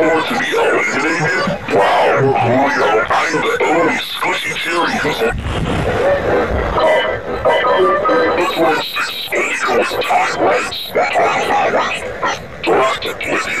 supposed to be eliminated? Wow, Mario! I'm the only squishy cherry This was six angel's time rights for 12 hours. Direct you.